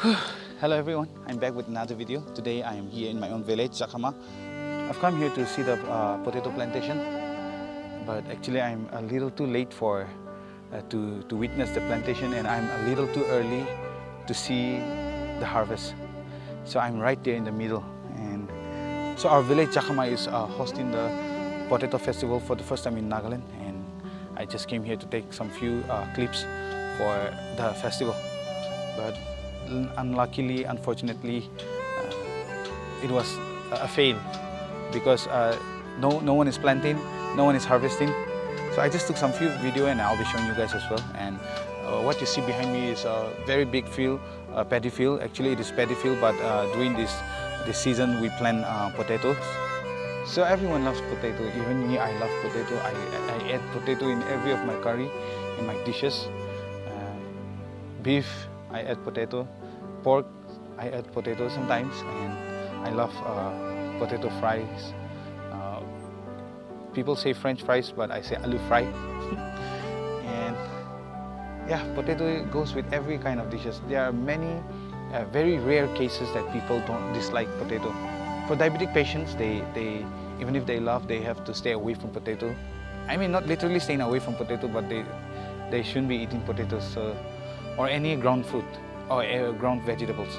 Hello everyone, I'm back with another video. Today I am here in my own village, Jakhama. I've come here to see the uh, potato plantation, but actually I'm a little too late for uh, to, to witness the plantation and I'm a little too early to see the harvest. So I'm right there in the middle. And so our village, Jakhama, is uh, hosting the potato festival for the first time in Nagaland and I just came here to take some few uh, clips for the festival. But unluckily, unfortunately, uh, it was a fail because uh, no, no one is planting, no one is harvesting. So I just took some few video and I'll be showing you guys as well. And uh, what you see behind me is a very big field, a paddy field. Actually, it is paddy field, but uh, during this this season we plant uh, potatoes. So everyone loves potato. Even me, I love potato. I, I add potato in every of my curry, in my dishes. Uh, beef, I add potato. Pork, I add potato sometimes, and I love uh, potato fries. Uh, people say French fries, but I say aloo fry. and yeah, potato goes with every kind of dishes. There are many uh, very rare cases that people don't dislike potato. For diabetic patients, they, they even if they love, they have to stay away from potato. I mean, not literally staying away from potato, but they they shouldn't be eating potatoes so, or any ground food or uh, ground vegetables.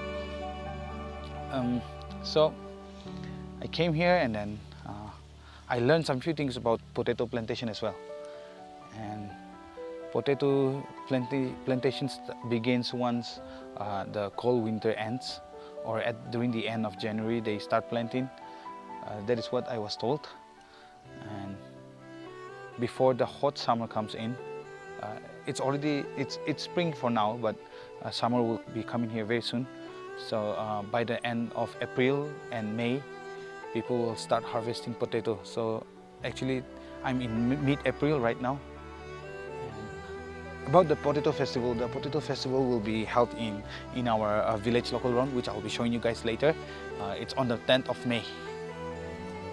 Um, so I came here and then uh, I learned some few things about potato plantation as well. And potato plantations begins once uh, the cold winter ends or at, during the end of January they start planting. Uh, that is what I was told. And before the hot summer comes in, uh, it's already, it's, it's spring for now, but uh, summer will be coming here very soon. So uh, by the end of April and May, people will start harvesting potato. So actually, I'm in mid-April right now. About the potato festival, the potato festival will be held in, in our uh, village local ground, which I'll be showing you guys later. Uh, it's on the 10th of May.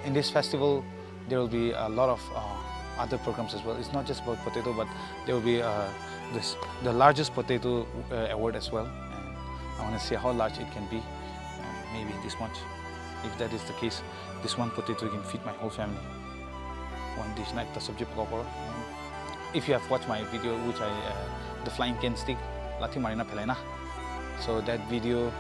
In this festival, there will be a lot of uh, other programs as well. It's not just about potato, but there will be uh, this, the largest potato uh, award as well. And I want to see how large it can be, uh, maybe this much. If that is the case, this one potato can feed my whole family. One dish night the subject proper. If you have watched my video, which I, uh, the flying cane stick, Lati Marina Pelena. So that video,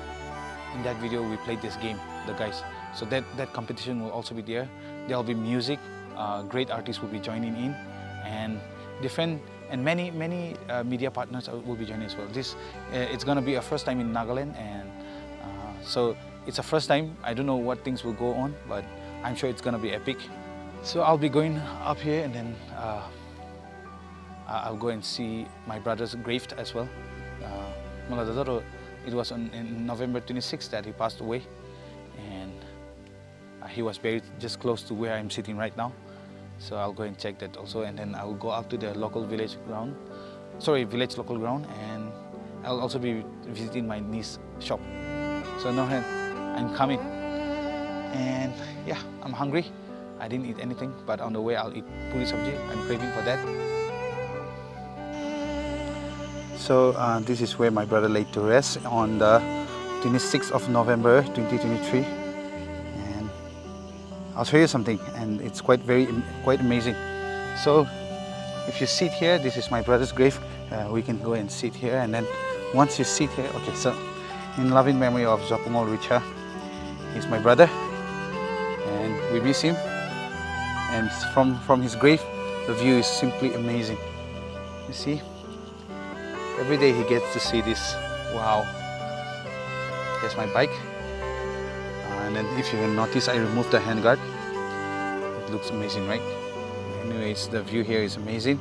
in that video we played this game, the guys. So that, that competition will also be there. There will be music, uh, great artists will be joining in and different and many many uh, media partners will be joining as well. This uh, it's gonna be a first time in Nagaland and uh, so it's a first time. I don't know what things will go on but I'm sure it's gonna be epic. So I'll be going up here and then uh, I'll go and see my brother's grave as well. Uh, it was on in November 26th that he passed away and he was buried just close to where I'm sitting right now. So I'll go and check that also and then I'll go up to the local village ground, sorry, village local ground and I'll also be visiting my niece's shop. So Norhan, I'm coming. And yeah, I'm hungry. I didn't eat anything, but on the way I'll eat puri sabji. I'm craving for that. So uh, this is where my brother laid to rest on the 26th of November 2023. I'll show you something and it's quite very quite amazing. So if you sit here, this is my brother's grave. Uh, we can go and sit here and then once you sit here, okay, so in loving memory of Zapungol Richa, he's my brother and we miss him. And from, from his grave, the view is simply amazing. You see? Every day he gets to see this. Wow. Here's my bike and then if you notice I removed the handguard it looks amazing right? Anyways the view here is amazing.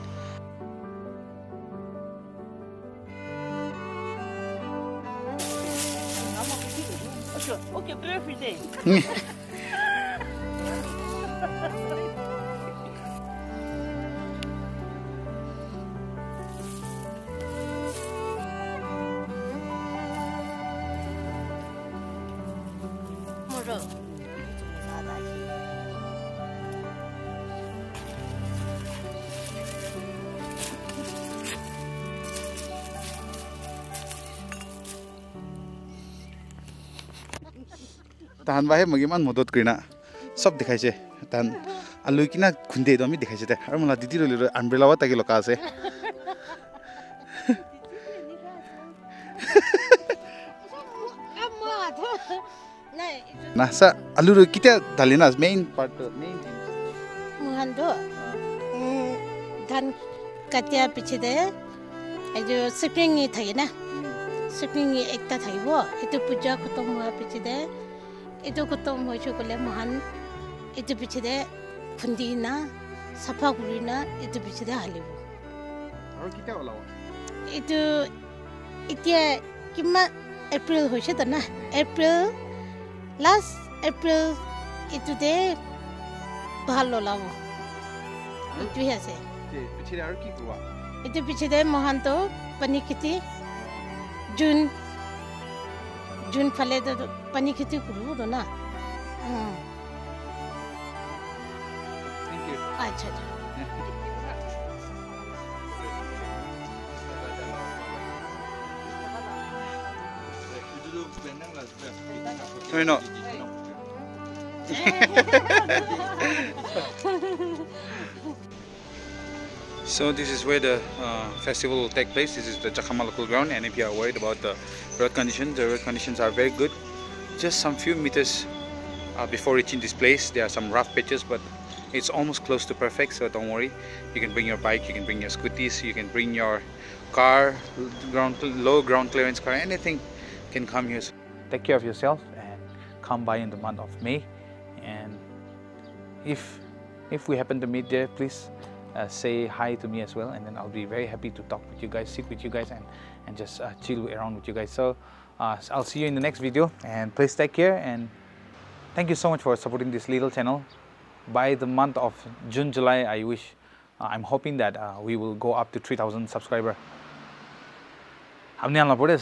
Okay, birthday. 肉。तान बाहे मगे मान मदद करना। सब दिखाई तान आलू किना खुंदे तो दमी दिखाई दे और मैं दीदी रोली आम्ब्रेलावा ताकि लका না চা আলু কেতিয়া ঢালি না মেইন পাৰ্ট মেইন Muhando. ধান কাটিয়া পিছতে এইটো স্প্ৰিঙি থাকে না স্প্ৰিঙি একটা থাকিব এইটো পূজা খতম হোৱাৰ পিছতে এইটো খতম হৈছোঁ ক'লে মহান এইটো পিছতে খুন্দি না চাফা কৰি না এইটো পিছতে হালিব এইটো এতিয়া কিমান এপ্ৰিল হৈছে তো না এপ্ৰিল লাষ্ট এপ্ৰিল এইটোতে ভাল ওলাব এইটোহে আছে পিঠিৰে আৰু কি কৰোৱা এইটো পিছতে মহান্ত পানী খেতি জুন জুন ফালে পানী খেতি কৰিব তো না অঁ থেংক ইউ আচ্ছা আচ্ছা Why not? so this is where the uh, festival will take place. This is the Chakamalakul ground and if you are worried about the road conditions, the road conditions are very good. Just some few meters uh, before reaching this place, there are some rough patches but it's almost close to perfect so don't worry. You can bring your bike, you can bring your scooters, you can bring your car, ground low ground clearance car, anything can come here. Take care of yourself and come by in the month of May. And if, if we happen to meet there, please uh, say hi to me as well and then I'll be very happy to talk with you guys, sit with you guys and, and just uh, chill around with you guys. So uh, I'll see you in the next video and please take care and thank you so much for supporting this little channel. By the month of June, July, I wish, uh, I'm hoping that uh, we will go up to 3000 subscribers. আপনি আল্লাহ পড়ে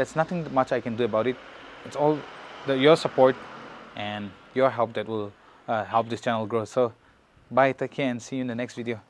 there's nothing much I can do about it. It's all the, your support and your help that will uh, help this channel grow. So bye take care and see you in the next video